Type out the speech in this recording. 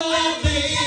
Love me.